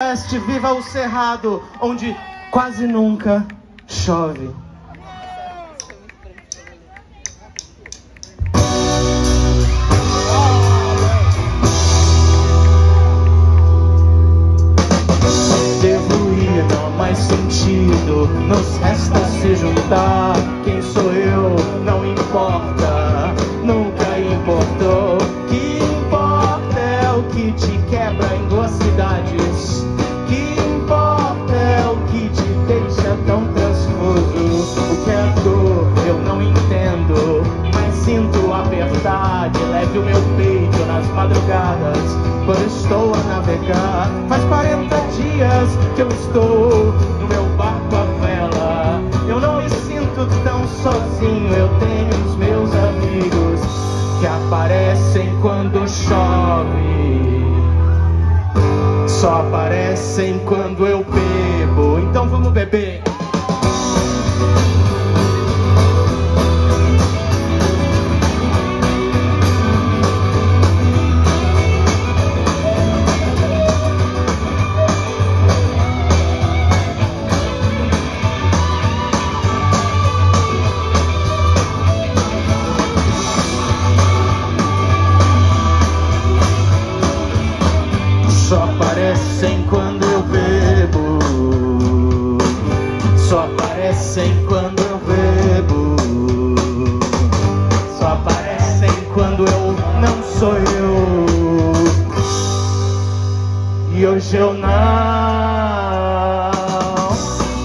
Oeste, viva o Cerrado, onde quase nunca chove. Devo ir, não há mais sentido, nos resta se juntar. Sinto a verdade. Leve o meu peito nas madrugadas, quando estou a navegar. Faz 40 dias que eu estou no meu barco à vela. Eu não me sinto tão sozinho, eu tenho os meus amigos que aparecem quando chove. Só aparecem quando eu bebo. Então vamos beber. Aparecem quando eu bebo. Só aparecem quando eu bebo. Só aparecem quando eu não sou eu. E hoje eu não.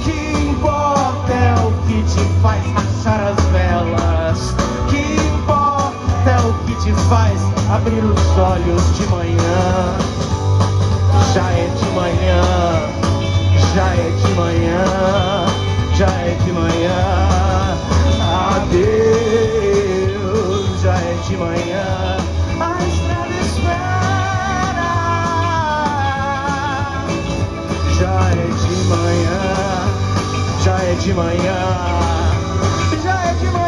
Que importa é o que te faz rachar as velas. Que importa é o que te faz abrir os olhos de manhã. manhã, já é de manhã. Adeus, já é de manhã. A estrada espera. Já é de manhã, já é de manhã, já é de manhã.